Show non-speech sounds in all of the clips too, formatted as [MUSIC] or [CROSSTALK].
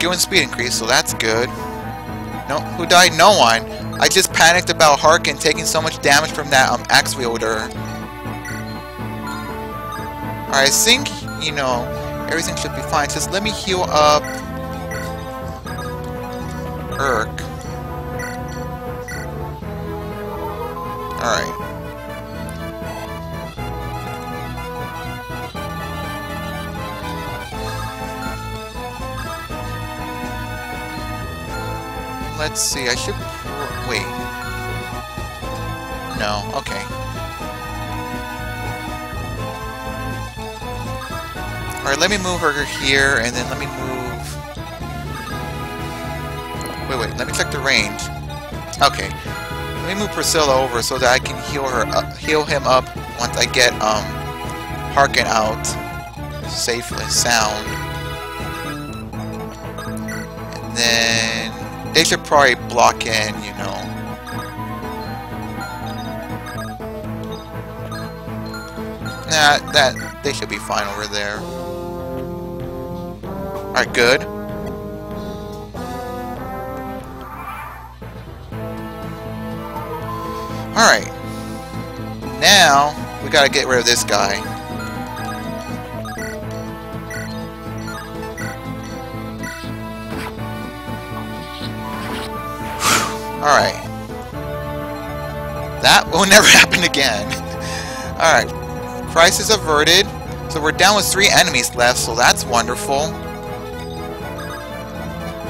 skill and speed increase, so that's good. No, who died? No one. I just panicked about Harken taking so much damage from that um axe wielder. Alright, I think, you know, everything should be fine. Just let me heal up Erk. Alright. Let's see, I should... Wait. No, okay. Alright, let me move her here, and then let me move... Wait, wait, let me check the range. Okay. Let me move Priscilla over so that I can heal her up, heal him up once I get, um, Harken out. Safely, sound. And then... They should probably block in, you know. Nah, that they should be fine over there. Alright, good. Alright. Now, we gotta get rid of this guy. Alright. That will [LAUGHS] never happen again. [LAUGHS] Alright. Crisis averted. So we're down with three enemies left, so that's wonderful.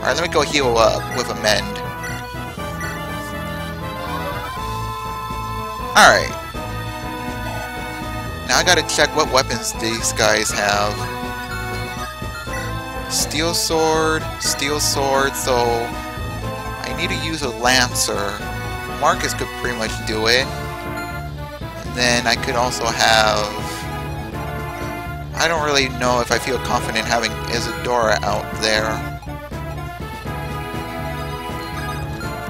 Alright, let me go heal up with a mend. Alright. Now I gotta check what weapons these guys have. Steel sword, steel sword, so need to use a Lancer. Marcus could pretty much do it. And then I could also have... I don't really know if I feel confident having Isadora out there.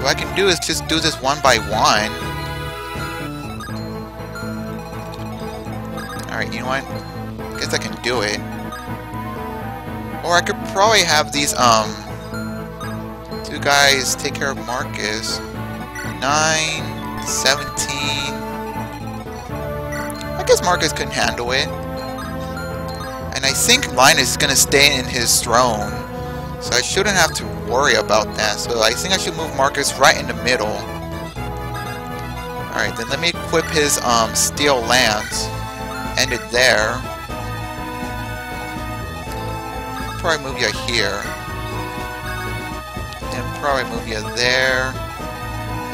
What I can do is just do this one by one. Alright, you know what? Guess I can do it. Or I could probably have these, um... Two guys take care of Marcus. 9, 17... I guess Marcus couldn't handle it. And I think Linus is gonna stay in his throne. So I shouldn't have to worry about that. So I think I should move Marcus right in the middle. Alright, then let me equip his um, steel lance. End it there. Probably move you here. Probably move you there.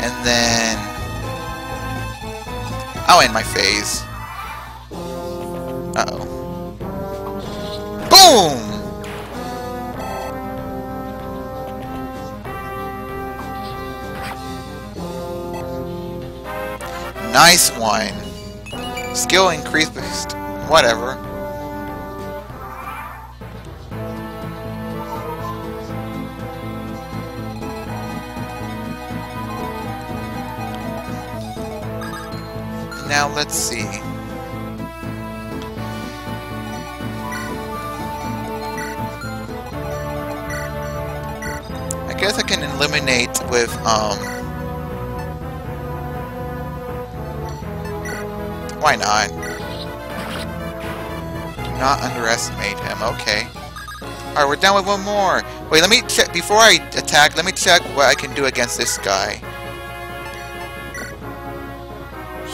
And then... I'll end my phase. Uh-oh. Boom! Nice one. Skill increased, whatever. Now let's see. I guess I can eliminate with, um... Why not? Do not underestimate him, okay. Alright, we're down with one more. Wait, let me check, before I attack, let me check what I can do against this guy.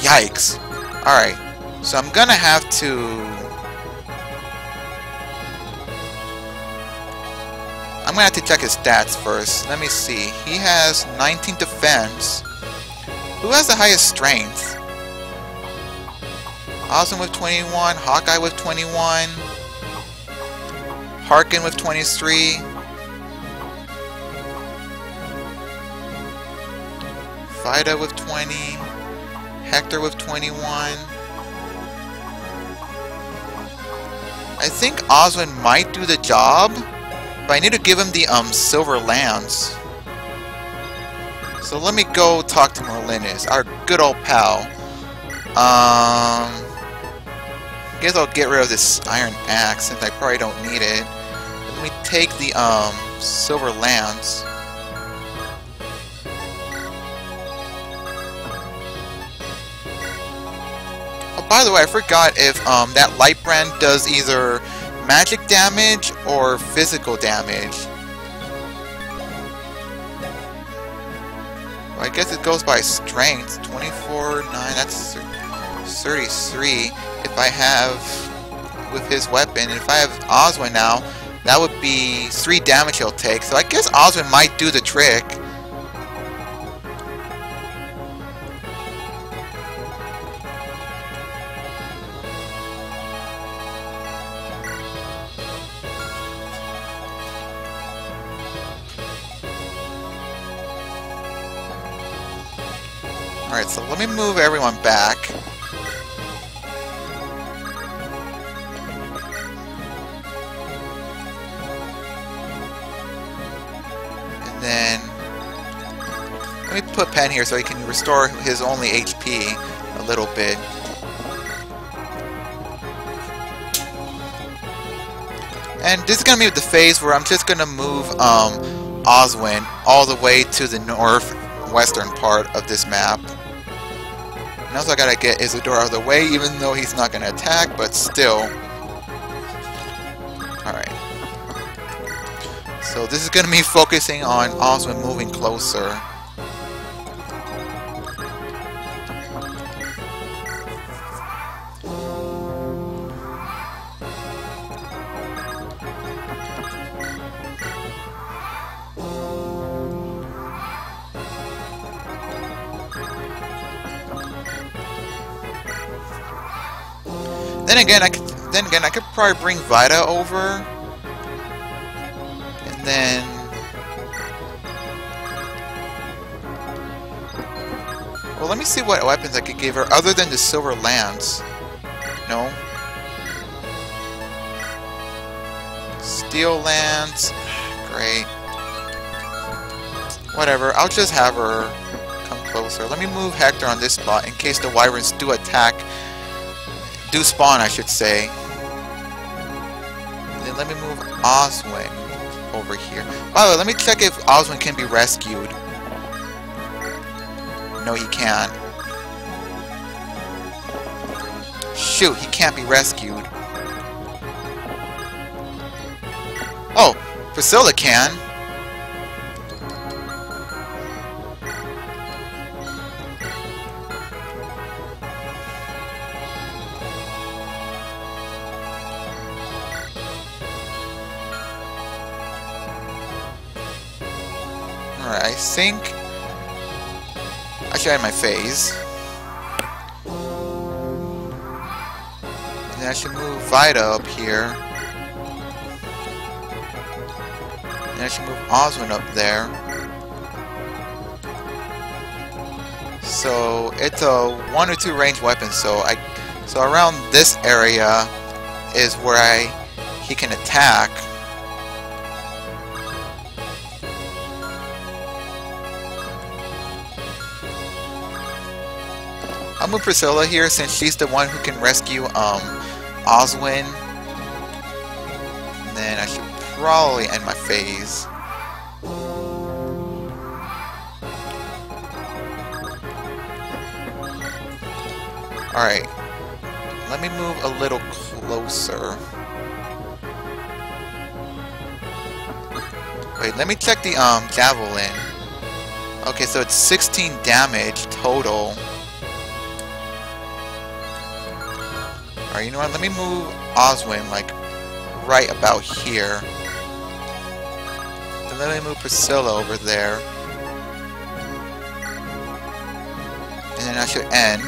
Yikes. Alright, so I'm gonna have to... I'm gonna have to check his stats first. Let me see. He has 19 defense. Who has the highest strength? Osmond with 21, Hawkeye with 21, Harken with 23, Vaida with 20, Hector with 21. I think Osmond might do the job, but I need to give him the um silver lance. So let me go talk to Merlinus, our good old pal. Um, guess I'll get rid of this iron axe since I probably don't need it. Let me take the um silver lance. By the way, I forgot if um, that light brand does either magic damage or physical damage. Well, I guess it goes by strength. 24, 9, that's 33. If I have with his weapon, if I have Oswin now, that would be 3 damage he'll take. So I guess Oswin might do the trick. Alright, so let me move everyone back. And then... Let me put Pent here so he can restore his only HP a little bit. And this is going to be the phase where I'm just going to move um, Oswin all the way to the northwestern part of this map. And also I gotta get Isidore out of the way, even though he's not gonna attack, but still. Alright. So this is gonna be focusing on Oswin moving closer. Again, I could. Then again, I could probably bring Vaida over, and then. Well, let me see what weapons I could give her other than the silver lance. No. Steel lance. [SIGHS] Great. Whatever. I'll just have her come closer. Let me move Hector on this spot in case the Wyverns do attack do spawn, I should say. Then let me move Oswin over here. By the way, let me check if Oswin can be rescued. No, he can't. Shoot, he can't be rescued. Oh, Priscilla can. Alright, I think I should add my phase. And I should move Vaida up here. And I should move Oswin up there. So it's a one or two range weapon, so I so around this area is where I he can attack. I'll move Priscilla here since she's the one who can rescue um, Oswin. And then I should probably end my phase. Alright. Let me move a little closer. Wait, let me check the um javelin. Okay, so it's 16 damage total. Alright, you know what? Let me move Oswin, like, right about here. Then let me move Priscilla over there. And then I should end.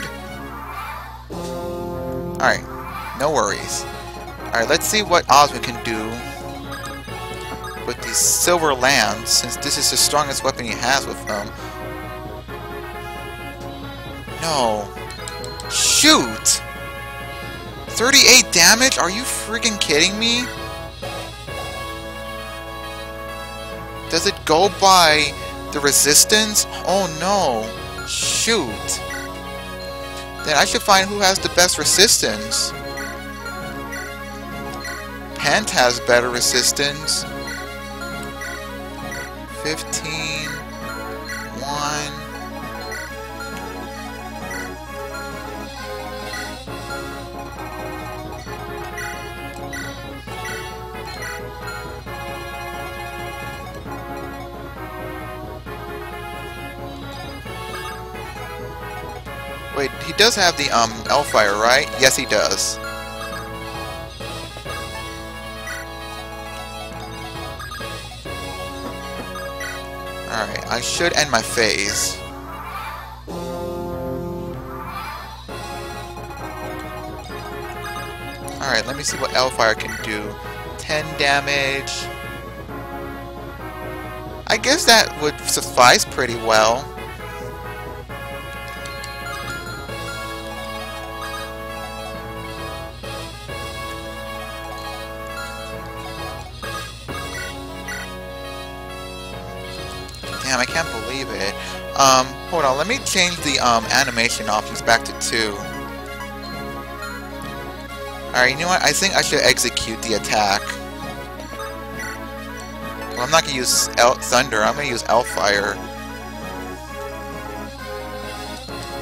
Alright, no worries. Alright, let's see what Oswin can do with these silver lance, since this is the strongest weapon he has with them. No. Shoot! 38 damage? Are you freaking kidding me? Does it go by the resistance? Oh no. Shoot. Then I should find who has the best resistance. Pent has better resistance. 15, Wait, he does have the um Elfire, right? Yes, he does. Alright, I should end my phase. Alright, let me see what Elfire can do. 10 damage. I guess that would suffice pretty well. Um, hold on, let me change the um, animation options back to 2. Alright, you know what? I think I should execute the attack. Well, I'm not going to use El Thunder, I'm going to use Elfire.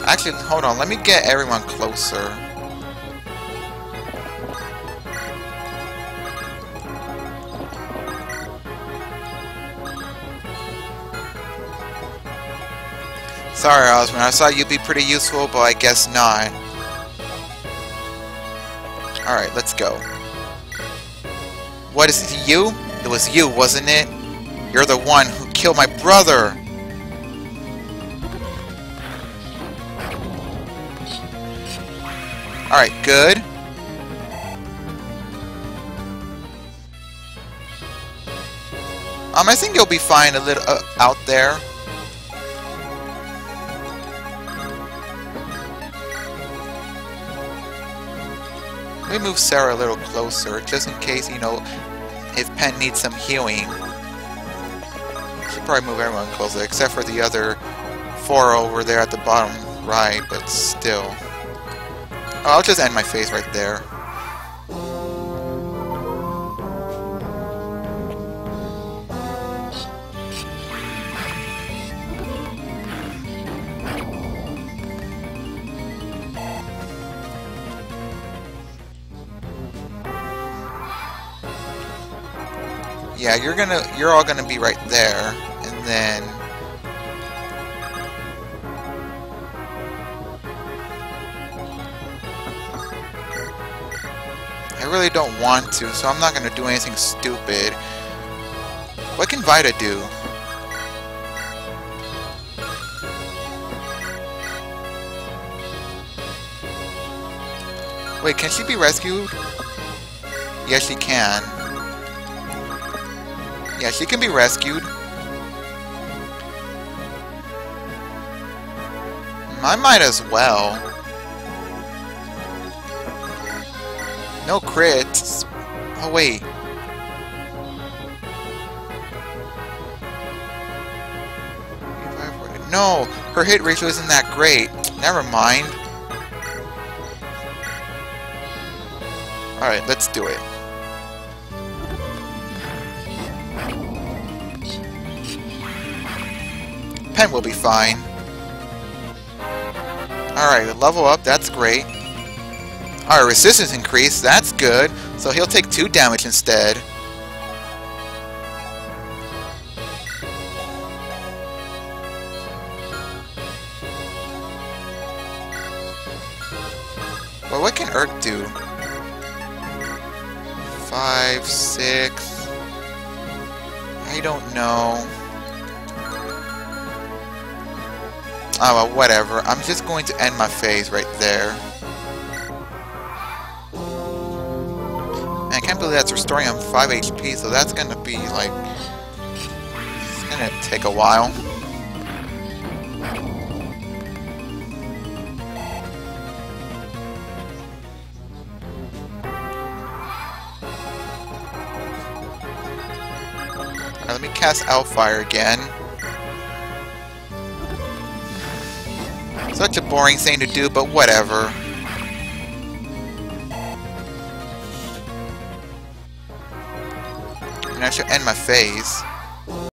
Actually, hold on, let me get everyone closer. Sorry, Osmond. I thought you'd be pretty useful, but I guess not. Alright, let's go. What is it, you? It was you, wasn't it? You're the one who killed my brother! Alright, good. Um, I think you'll be fine a little uh, out there. Me move Serra a little closer, just in case, you know, if Pent needs some healing. Should probably move everyone closer, except for the other four over there at the bottom right, but still. I'll just end my phase right there. Yeah, you're gonna, you're all gonna be right there, and then... I really don't want to, so I'm not gonna do anything stupid. What can Vaida do? Wait, can she be rescued? Yes, she can. Yeah, she can be rescued. I might as well. No crits. Oh, wait. No, her hit ratio isn't that great. Never mind. Alright, let's do it. Pent will be fine. Alright, level up, that's great. Our resistance increased, that's good. So he'll take 2 damage instead. Well, what can Erk do? 5, 6... I don't know. Oh, well, whatever. I'm just going to end my phase right there. I can't believe that's restoring him 5 HP, so that's gonna be, like... It's gonna take a while. Let me cast Elfire again. Such a boring thing to do, but whatever. And I should end my phase.